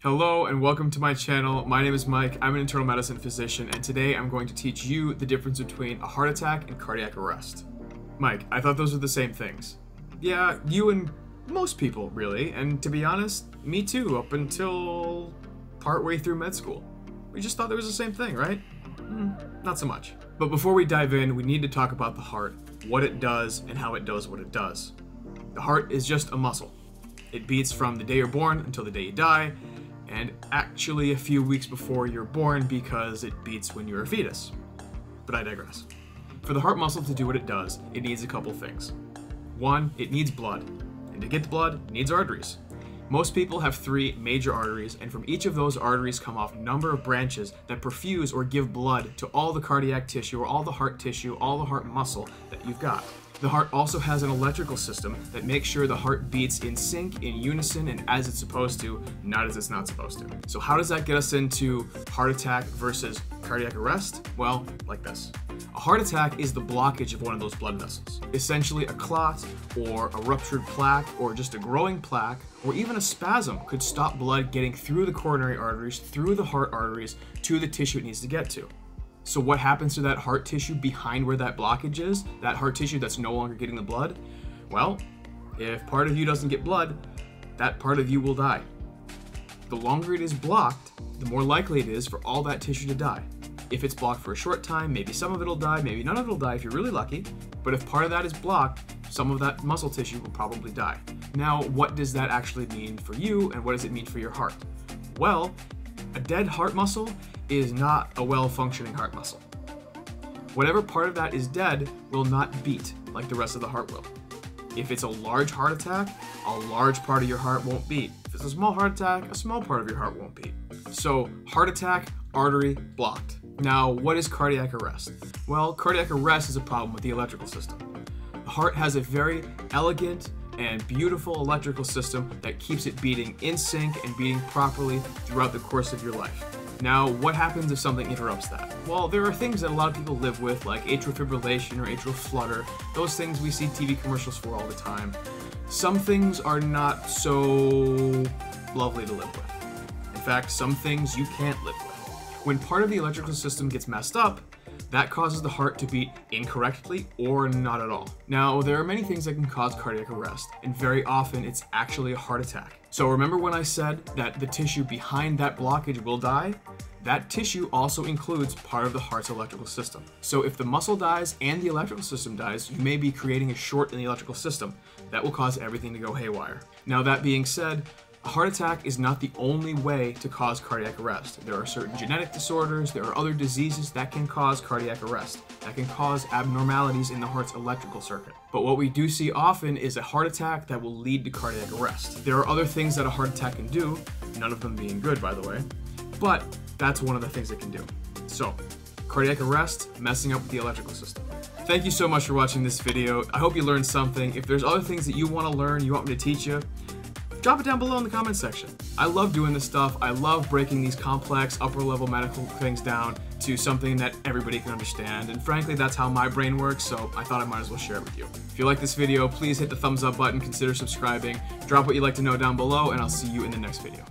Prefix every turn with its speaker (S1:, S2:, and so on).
S1: Hello and welcome to my channel. My name is Mike. I'm an internal medicine physician and today I'm going to teach you the difference between a heart attack and cardiac arrest. Mike, I thought those were the same things. Yeah, you and most people really, and to be honest, me too up until partway through med school. We just thought they was the same thing, right? Mm, not so much. But before we dive in, we need to talk about the heart, what it does, and how it does what it does. The heart is just a muscle. It beats from the day you're born until the day you die, and actually a few weeks before you're born because it beats when you're a fetus. But I digress. For the heart muscle to do what it does, it needs a couple things. One, it needs blood, and to get the blood, it needs arteries. Most people have three major arteries, and from each of those arteries come off a number of branches that perfuse or give blood to all the cardiac tissue or all the heart tissue, all the heart muscle that you've got. The heart also has an electrical system that makes sure the heart beats in sync, in unison, and as it's supposed to, not as it's not supposed to. So how does that get us into heart attack versus cardiac arrest? Well, like this. A heart attack is the blockage of one of those blood vessels. Essentially, a clot, or a ruptured plaque, or just a growing plaque, or even a spasm could stop blood getting through the coronary arteries, through the heart arteries, to the tissue it needs to get to. So what happens to that heart tissue behind where that blockage is? That heart tissue that's no longer getting the blood? Well, if part of you doesn't get blood, that part of you will die. The longer it is blocked, the more likely it is for all that tissue to die. If it's blocked for a short time, maybe some of it'll die, maybe none of it'll die if you're really lucky. But if part of that is blocked, some of that muscle tissue will probably die. Now, what does that actually mean for you and what does it mean for your heart? Well, a dead heart muscle is not a well-functioning heart muscle. Whatever part of that is dead will not beat like the rest of the heart will. If it's a large heart attack, a large part of your heart won't beat. If it's a small heart attack, a small part of your heart won't beat. So, heart attack, artery, blocked. Now, what is cardiac arrest? Well, cardiac arrest is a problem with the electrical system. The heart has a very elegant and beautiful electrical system that keeps it beating in sync and beating properly throughout the course of your life. Now, what happens if something interrupts that? Well, there are things that a lot of people live with, like atrial fibrillation or atrial flutter. Those things we see TV commercials for all the time. Some things are not so lovely to live with. In fact, some things you can't live with. When part of the electrical system gets messed up, that causes the heart to beat incorrectly or not at all. Now, there are many things that can cause cardiac arrest, and very often it's actually a heart attack. So remember when I said that the tissue behind that blockage will die? That tissue also includes part of the heart's electrical system. So if the muscle dies and the electrical system dies, you may be creating a short in the electrical system. That will cause everything to go haywire. Now that being said, a heart attack is not the only way to cause cardiac arrest. There are certain genetic disorders, there are other diseases that can cause cardiac arrest, that can cause abnormalities in the heart's electrical circuit. But what we do see often is a heart attack that will lead to cardiac arrest. There are other things that a heart attack can do, none of them being good by the way, but that's one of the things it can do. So, cardiac arrest, messing up with the electrical system. Thank you so much for watching this video. I hope you learned something. If there's other things that you want to learn, you want me to teach you, drop it down below in the comment section. I love doing this stuff. I love breaking these complex upper level medical things down to something that everybody can understand. And frankly, that's how my brain works, so I thought I might as well share it with you. If you like this video, please hit the thumbs up button, consider subscribing, drop what you'd like to know down below, and I'll see you in the next video.